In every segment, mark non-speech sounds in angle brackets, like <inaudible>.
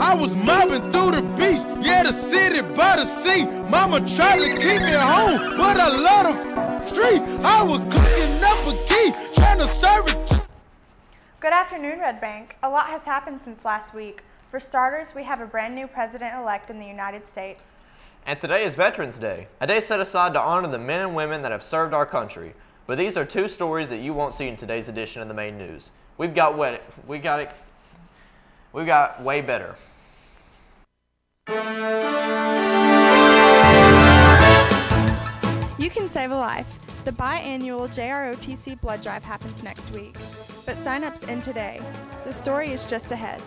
I was mobbing through the beach, yeah, the city by the sea. Mama tried to keep me at home, but I love the street. I was cooking up a key, trying to serve it to Good afternoon, Red Bank. A lot has happened since last week. For starters, we have a brand new president-elect in the United States. And today is Veterans Day, a day set aside to honor the men and women that have served our country. But these are two stories that you won't see in today's edition of the Mane News. We've got wet, we got it, we got way better. You can save a life. The biannual JROTC blood drive happens next week, but sign-ups end today. The story is just ahead.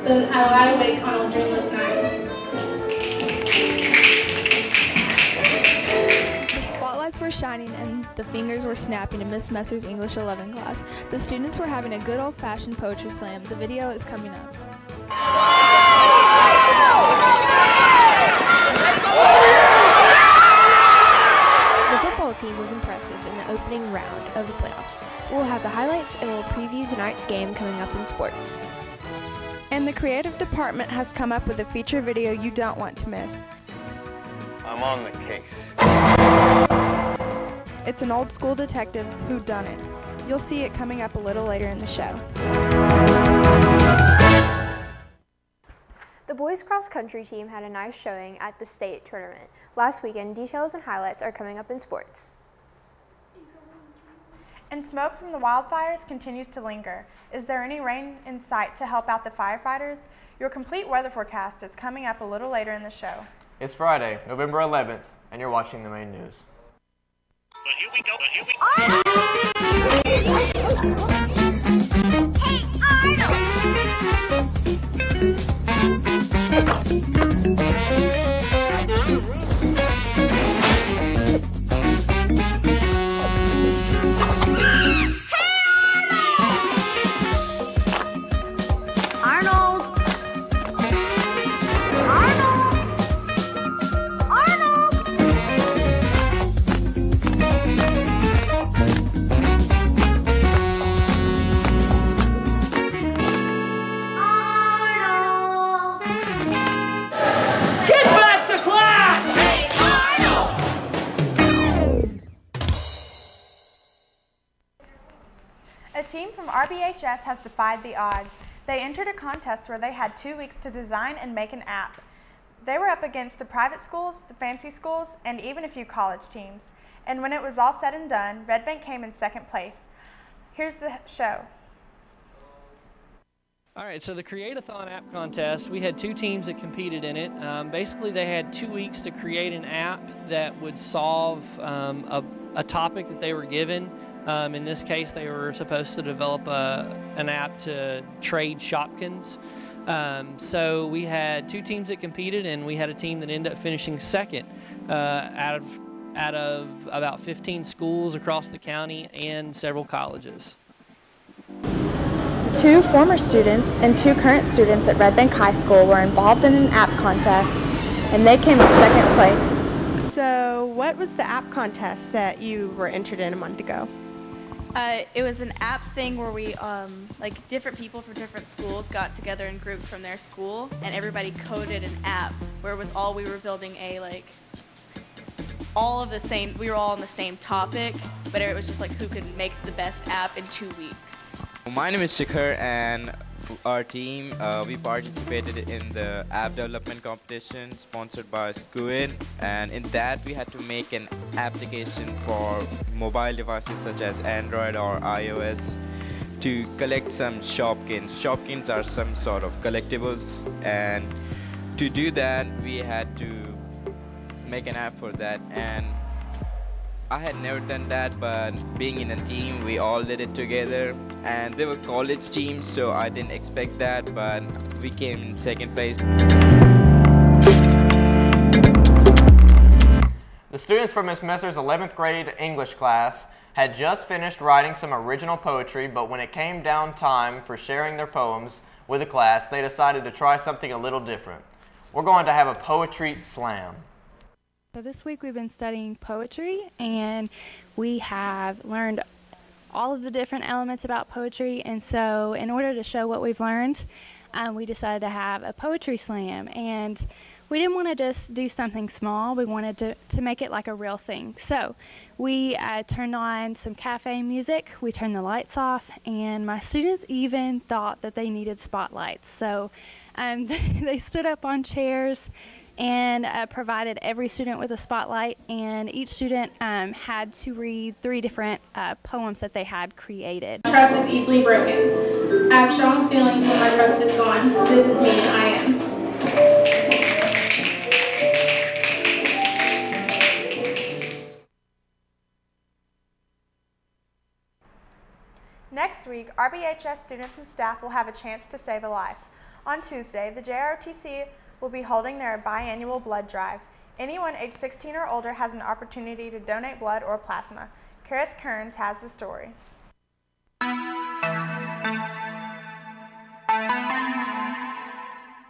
So I lie awake on a dreamless night. The spotlights were shining and the fingers were snapping in Miss Messer's English 11 class. The students were having a good old-fashioned poetry slam. The video is coming up. The football team was impressive in the opening round of the playoffs. We'll have the highlights and we'll preview tonight's game coming up in sports. And the creative department has come up with a feature video you don't want to miss. I'm on the case. It's an old school detective who done it. You'll see it coming up a little later in the show. The boys cross country team had a nice showing at the state tournament. Last weekend, details and highlights are coming up in sports. And smoke from the wildfires continues to linger. Is there any rain in sight to help out the firefighters? Your complete weather forecast is coming up a little later in the show. It's Friday, November 11th, and you're watching the Mane News. But here we go, but here we Arnold! Team from RBHS has defied the odds. They entered a contest where they had two weeks to design and make an app. They were up against the private schools, the fancy schools, and even a few college teams. And when it was all said and done, Red Bank came in second place. Here's the show. All right, so the Create-a-thon app contest, we had two teams that competed in it. Um, basically, they had two weeks to create an app that would solve um, a, a topic that they were given. Um, in this case, they were supposed to develop a, an app to trade Shopkins. Um, so we had two teams that competed, and we had a team that ended up finishing second uh, out of out of about 15 schools across the county and several colleges. Two former students and two current students at Red Bank High School were involved in an app contest, and they came in second place. So, what was the app contest that you were entered in a month ago? Uh, it was an app thing where we, um, like, different people from different schools got together in groups from their school, and everybody coded an app where it was all we were building a like, all of the same. We were all on the same topic, but it was just like who could make the best app in two weeks. My name is Shakur, and our team, uh, we participated in the app development competition sponsored by Squid and in that we had to make an application for mobile devices such as Android or iOS to collect some Shopkins. Shopkins are some sort of collectibles and to do that we had to make an app for that and I had never done that but being in a team we all did it together and they were college teams so I didn't expect that but we came in second place. The students from Miss Messer's 11th grade English class had just finished writing some original poetry, but when it came down time for sharing their poems with the class, they decided to try something a little different. We're going to have a poetry slam. So this week we've been studying poetry and we have learned all of the different elements about poetry and so in order to show what we've learned um, we decided to have a poetry slam. And we didn't want to just do something small, we wanted to, to make it like a real thing. So we uh, turned on some cafe music, we turned the lights off, and my students even thought that they needed spotlights. So um, <laughs> they stood up on chairs and uh, provided every student with a spotlight, and each student um, had to read three different uh, poems that they had created. Trust is easily broken. I have strong feelings when my trust is gone. This is me, I am. Next week, RBHS students and staff will have a chance to save a life. On Tuesday, the JROTC will be holding their biannual blood drive. Anyone age 16 or older has an opportunity to donate blood or plasma. Kareth Kearns has the story.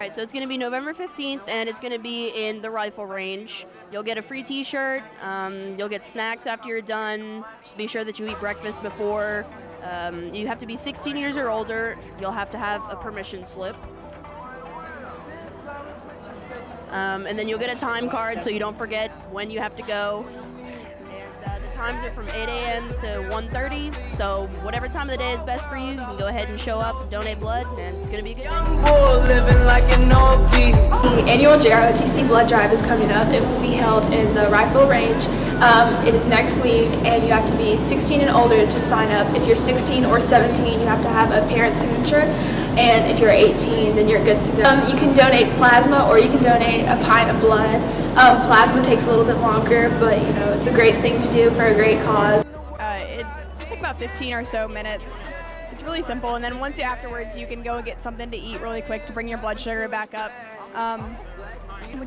All right, so it's going to be November 15th, and it's going to be in the rifle range. You'll get a free T-shirt. Um, you'll get snacks after you're done. Just be sure that you eat breakfast before. Um, you have to be 16 years or older. You'll have to have a permission slip. Um, and then you'll get a time card so you don't forget when you have to go. And uh, the times are from 8 a.m. to 1.30. So whatever time of the day is best for you, you can go ahead and show up, donate blood, and it's going to be a good The annual JROTC blood drive is coming up. It will be held in the Rifle Range. Um, it is next week, and you have to be 16 and older to sign up. If you're 16 or 17, you have to have a parent signature, and if you're 18, then you're good to go. Um, you can donate plasma, or you can donate a pint of blood. Um, plasma takes a little bit longer, but you know it's a great thing to do for a great cause. Uh, it takes about 15 or so minutes. It's really simple, and then once you afterwards, you can go and get something to eat really quick to bring your blood sugar back up. Um,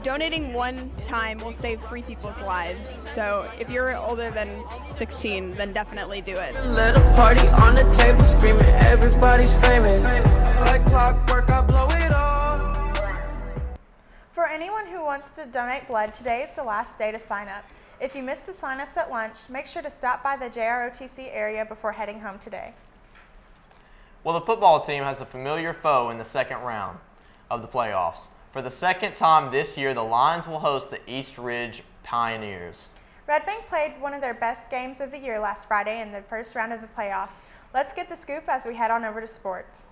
donating one time will save three people's lives. So if you're older than 16, then definitely do it. Let a party on the table, screaming everybody's famous. Like clockwork, I blow it all. For anyone who wants to donate blood, today is the last day to sign up. If you missed the sign-ups at lunch, make sure to stop by the JROTC area before heading home today. Well, the football team has a familiar foe in the second round of the playoffs. For the second time this year, the Lions will host the East Ridge Pioneers. Red Bank played one of their best games of the year last Friday in the first round of the playoffs. Let's get the scoop as we head on over to sports.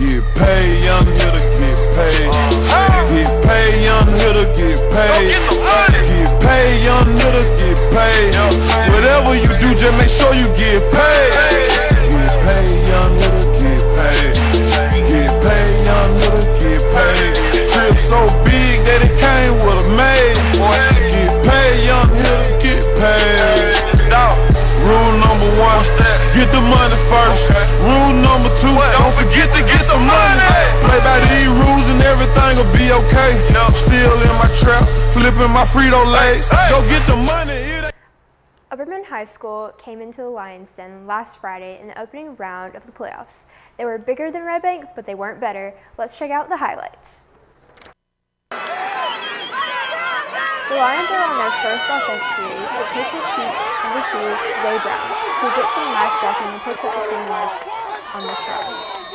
Get paid, young hitter, get paid. Get paid, young hitter, get paid. Paid, young hitter, get paid. Whatever you do, just make sure you get paid. Flipping my Frito Lays. Go get the money. Upperman High School came into the Lions Den last Friday in the opening round of the playoffs. They were bigger than Red Bank, but they weren't better. Let's check out the highlights. The Lions are on their first offense series. The coaches keep number two, Zay Brown, who gets some nice blocking and picks up the 20 yards on this run.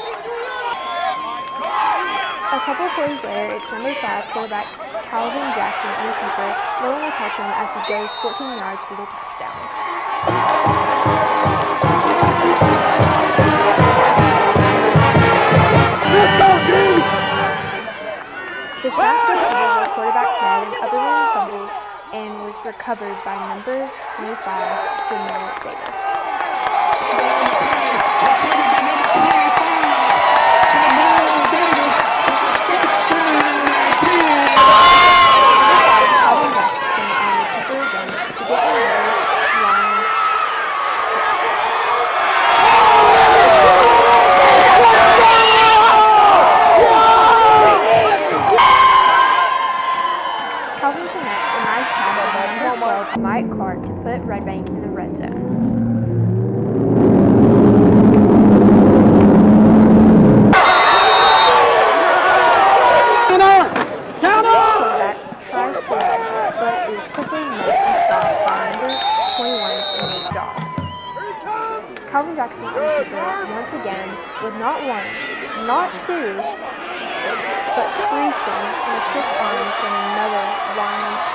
A couple plays later, it's number five quarterback Calvin Jackson and the keeper Nolan will touch him as he goes 14 yards for the touchdown. The snap goes over the quarterback's head and Upperman fumbles and was recovered by number 25, Janelle Davis. Once again with not one, not two, but three spins and a shift arm from another Lions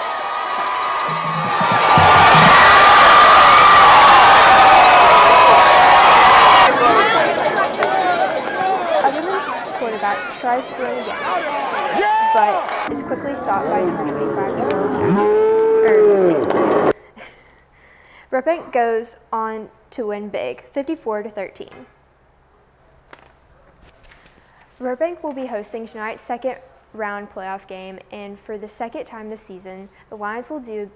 Upperman's quarterback tries to run again, but is quickly stopped by number 25, Jamil Jackson. Er, <laughs> goes on to win big, 54 to 13. Red Bank will be hosting tonight's second round playoff game, and for the second time this season, the Lions will do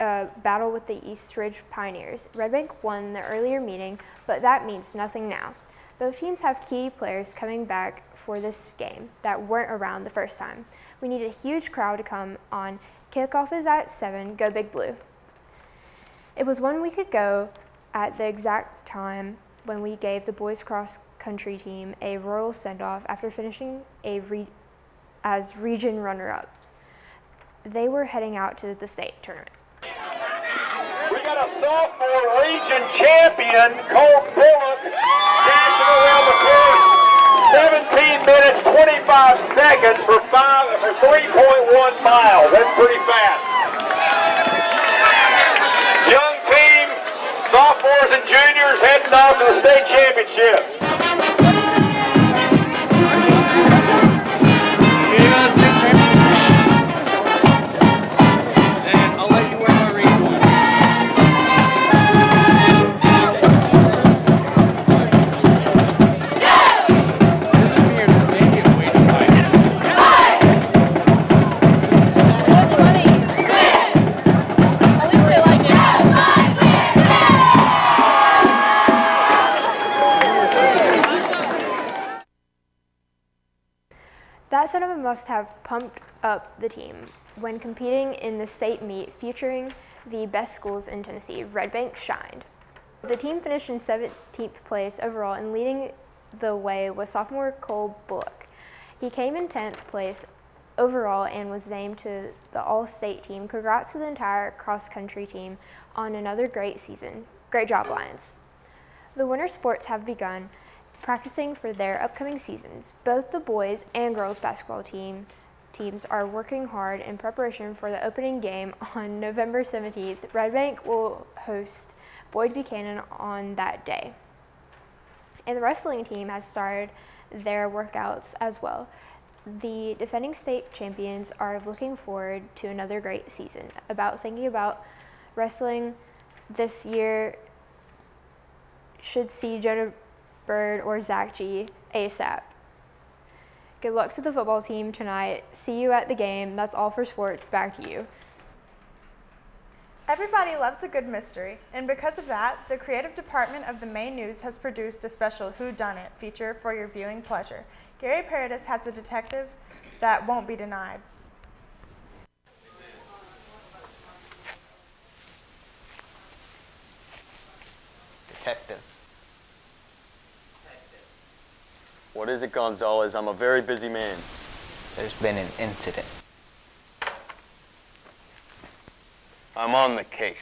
a battle with the East Ridge Pioneers. Red Bank won the earlier meeting, but that means nothing now. Both teams have key players coming back for this game that weren't around the first time. We need a huge crowd to come on. Kickoff is at 7. Go Big Blue. It was one week ago at the exact time when we gave the boys cross country team a royal send off after finishing a re- as region runner ups. They were heading out to the state tournament. We got a sophomore region champion, Cole Bullock, dashing around the course. 17 minutes, 25 seconds for five for 3.1 miles. That's pretty fast. Young team, sophomores and juniors heading off to the state That cinema must have pumped up the team when competing in the state meet featuring the best schools in Tennessee. Red Bank shined. The team finished in 17th place overall, and leading the way was sophomore Cole Bullock. He came in 10th place overall and was named to the All State team. Congrats to the entire cross country team on another great season. Great job, Lions. The winter sports have begun practicing for their upcoming seasons. Both the boys and girls basketball team teams are working hard in preparation for the opening game <laughs> on November 17th. Red Bank will host Boyd Buchanan on that day. And the wrestling team has started their workouts as well. The defending state champions are looking forward to another great season. About thinking about wrestling this year should see Jonah Bird or Zach G ASAP. Good luck to the football team tonight. See you at the game. That's all for sports. Back to you. Everybody loves a good mystery, and because of that, the creative department of the Mane News has produced a special Who Done It feature for your viewing pleasure. Gary Paradis has a detective that won't be denied. Detective. What is it, Gonzalez? I'm a very busy man. There's been an incident. I'm on the case.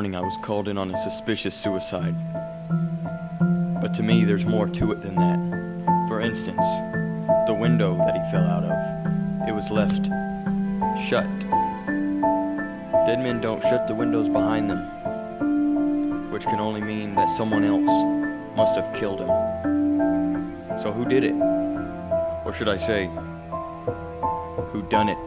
Morning I was called in on a suspicious suicide. But to me, there's more to it than that. For instance, the window that he fell out of, it was left shut. Dead men don't shut the windows behind them, which can only mean that someone else must have killed him. So who did it? Or should I say, who done it?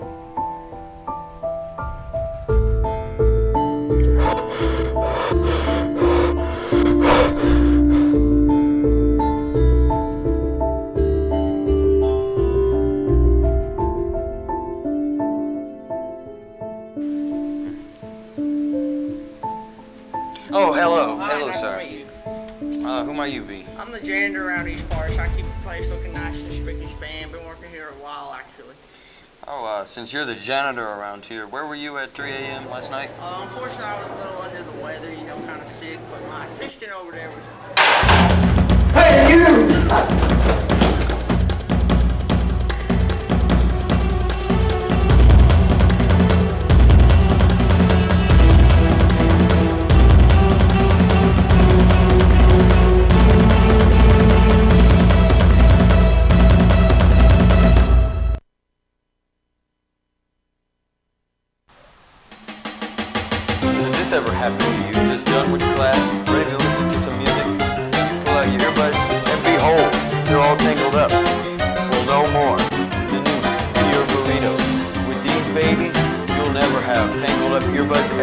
Since you're the janitor around here, where were you at 3 a.m. last night? Uh, unfortunately, I was a little under the weather, you know, kind of sick, but my assistant over there was... Hey, you!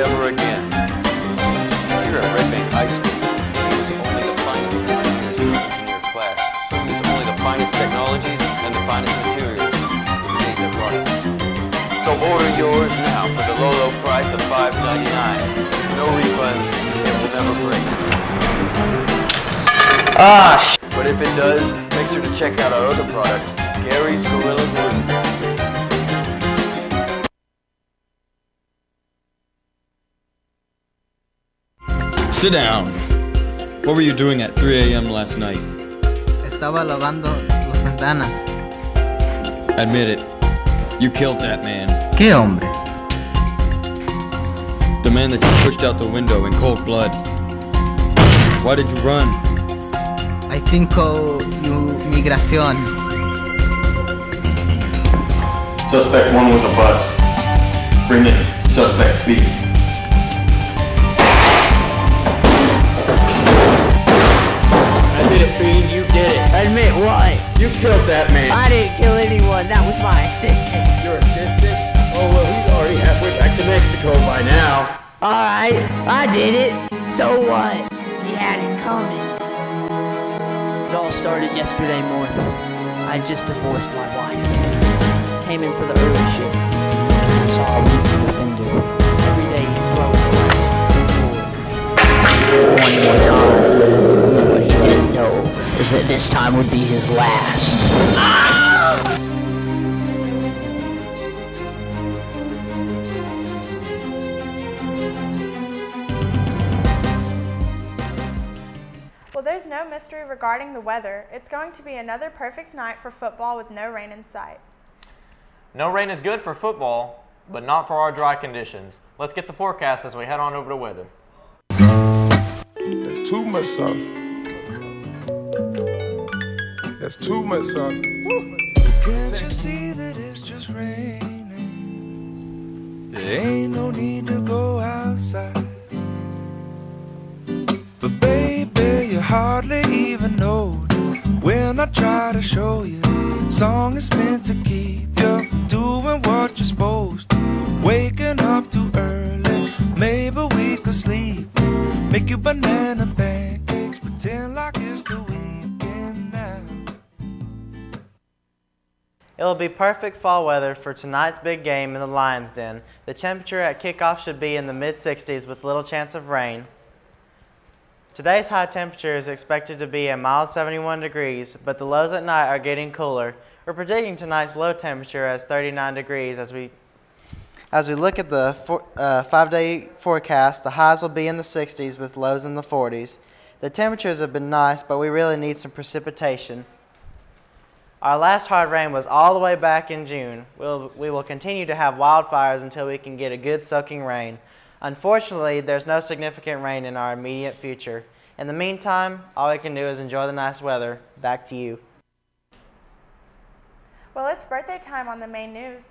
Ever again. Here at Red Bank High School, only the finest engineers in engineer class. We use only the finest technologies and the finest materials to create their products. So order yours now for the low, low price of $5.99. No refunds. It will never break. Ah, sh But if it does, make sure to check out our other product, Gary's Gorilla Glue. Sit down. What were you doing at 3 a.m. last night? Estaba lavando las ventanas. Admit it. You killed that man. ¿Qué hombre? The man that you pushed out the window in cold blood. Why did you run? I think oh, you migración. Suspect 1 was a bust. Bring in Suspect B. You killed that man. I didn't kill anyone. That was my assistant. Your assistant? Oh, well, he's already halfway back to Mexico by now. Alright, I did it. So what? He had it coming. It all started yesterday morning. I just divorced my wife. Came in for the early shift. Saw a weekend offender. Every day he throws trash. One more time. Is that this time would be his last. Well, there's no mystery regarding the weather. It's going to be another perfect night for football with no rain in sight. No rain is good for football, but not for our dry conditions. Let's get the forecast as we head on over to weather. That's too much sauce. That's too much sauce. Can't you see that it's just raining? There ain't no need to go outside. But baby, you hardly even notice when I try to show you. Song is meant to keep you doing what you're supposed to. Waking up too early, maybe we could sleep. Make you banana pancakes, pretend like it's the weekend It'll be perfect fall weather for tonight's big game in the Lions Den. The temperature at kickoff should be in the mid 60s with little chance of rain. Today's high temperature is expected to be a mild 71 degrees, but the lows at night are getting cooler. We're predicting tonight's low temperature as 39 degrees as we as we look at the four, uh, five-day forecast, the highs will be in the 60s with lows in the 40s. The temperatures have been nice, but we really need some precipitation. Our last hard rain was all the way back in June. We'll, we will continue to have wildfires until we can get a good soaking rain. Unfortunately, there's no significant rain in our immediate future. In the meantime, all we can do is enjoy the nice weather. Back to you. Well, it's birthday time on the Mane News.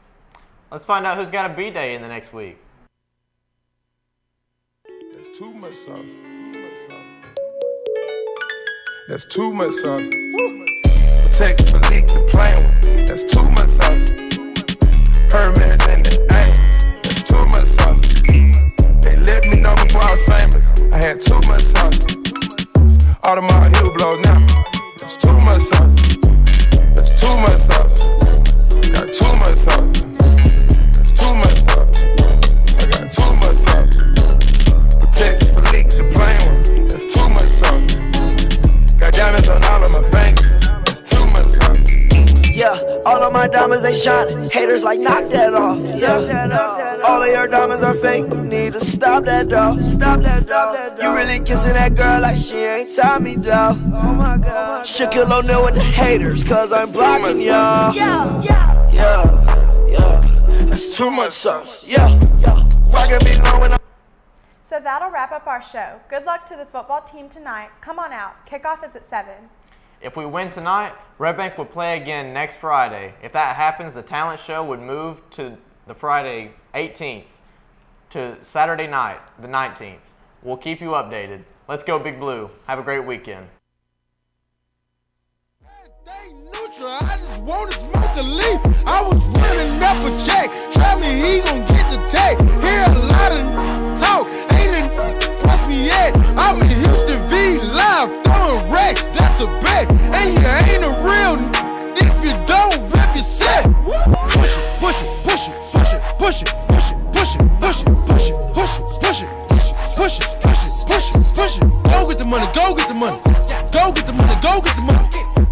Let's find out who's got a B day in the next week. That's too much sauce. That's too much sauce. Protect for leak the plan with. That's too much sauce. Hermes in the aim. That's too much sauce. They let me know before I was famous. I had too much sauce. Audemars heel blow now. That's too much sauce. That's too much. They shining. Haters like knock that off, yeah. All of your diamonds are fake. You need to stop that, dog. Stop that, dog. You really kissing that girl like she ain't Tommy, dog. Oh my god. Shaquille O'Neal with the haters, cause I'm blocking y'all. Yeah, yeah, yeah, yeah. That's too much sauce, yeah. Rockin' me low when I'm So that'll wrap up our show. Good luck to the football team tonight. Come on out. Kickoff is at 7. If we win tonight, Red Bank would play again next Friday. If that happens, the talent show would move to the Friday 18th to Saturday night, the 19th. We'll keep you updated. Let's go Big Blue. Have a great weekend. I just wanna smoke a leaf. I was running up a check. Try me, he gon' get the tag. Hear a lot of talk. Ain't press me yet. I'm in Houston out throwing racks, that's a bet. And you ain't a real n- if you don't rep your set. Push it, push it, push it, push it, push it, push it, push it, push it, push it, push it, push it, push it, push it, push it, push it, push it. Go get the money, go get the money, go get the money, go get the money.